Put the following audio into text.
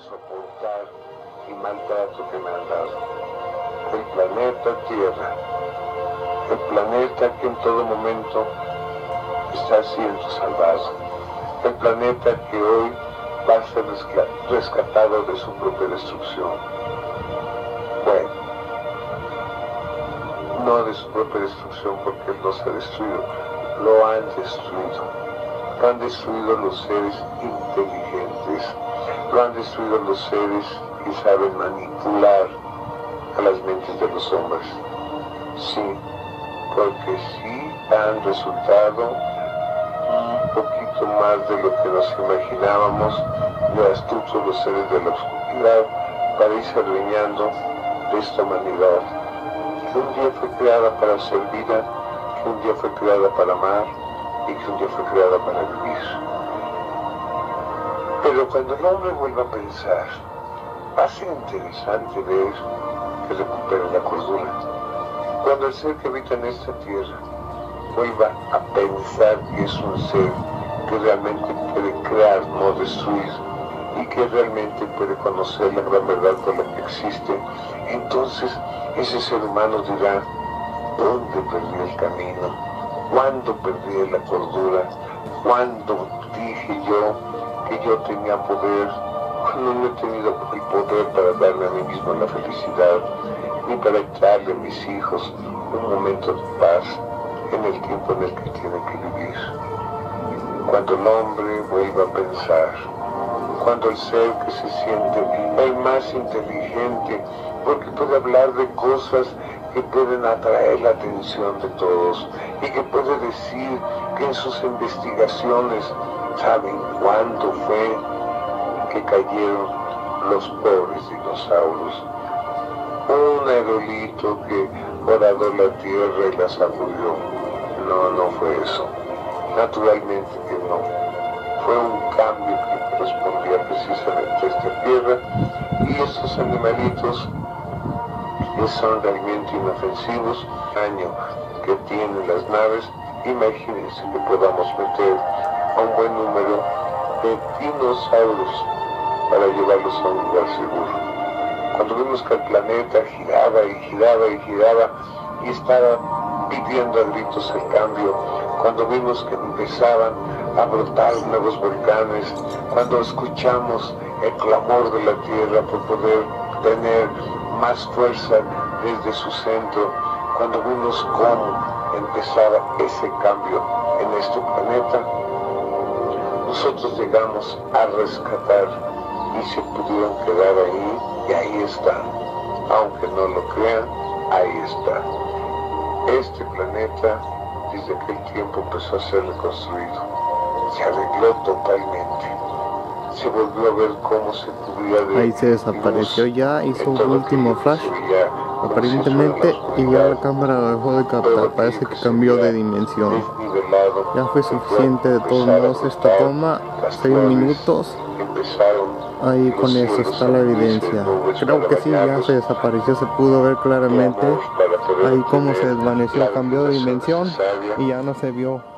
soportar y maltrato que me han dado. El planeta Tierra, el planeta que en todo momento está siendo salvado, el planeta que hoy va a ser rescatado de su propia destrucción. Bueno, no de su propia destrucción porque él no se ha destruido, lo han destruido. Han destruido los seres inteligentes lo han destruido los seres que saben manipular a las mentes de los hombres. Sí, porque sí han resultado un poquito más de lo que nos imaginábamos de astutos los seres de la oscuridad para irse adueñando de esta humanidad un día fue creada para servir, que un día fue creada para amar y que un día fue creada para vivir. Pero cuando el hombre vuelve a pensar, va ser interesante ver que recupere la cordura. Cuando el ser que habita en esta tierra vuelva a pensar que es un ser que realmente puede crear, no destruir, y que realmente puede conocer la gran verdad por la que existe, entonces ese ser humano dirá, ¿dónde perdí el camino? ¿Cuándo perdí la cordura? ¿Cuándo dije yo que yo tenía poder? Cuando no he tenido el poder para darme a mí mismo la felicidad, ni para darle a mis hijos un momento de paz en el tiempo en el que tienen que vivir. Cuando el hombre vuelva a pensar, cuando el ser que se siente el más inteligente, porque puede hablar de cosas que pueden atraer la atención de todos y que puede decir que en sus investigaciones saben cuándo fue que cayeron los pobres dinosaurios. Un aerolito que horadó la tierra y la sacudió. No, no fue eso. Naturalmente que no. Fue un cambio que correspondía precisamente a esta tierra y estos animalitos que son realmente inofensivos, año que tienen las naves, imagínense que podamos meter a un buen número de dinosaurios para llevarlos a un lugar seguro. Cuando vimos que el planeta giraba y giraba y giraba y estaba pidiendo a gritos el cambio, cuando vimos que empezaban a brotar nuevos volcanes, cuando escuchamos el clamor de la Tierra por poder tener más fuerza desde su centro, cuando vimos cómo empezaba ese cambio en este planeta, nosotros llegamos a rescatar y se pudieron quedar ahí y ahí está. Aunque no lo crean, ahí está. Este planeta desde aquel tiempo empezó a ser reconstruido. Se arregló totalmente. Se volvió a ver cómo se cubría de Ahí se desapareció ya, hizo un último flash aparentemente y ya la cámara dejó de captar, parece que cambió de dimensión. Ya fue suficiente de todos modos esta toma, 6 minutos. Ahí con eso está la evidencia. Creo que sí, ya se desapareció, se pudo ver claramente ahí cómo se desvaneció, cambió de dimensión y ya no se vio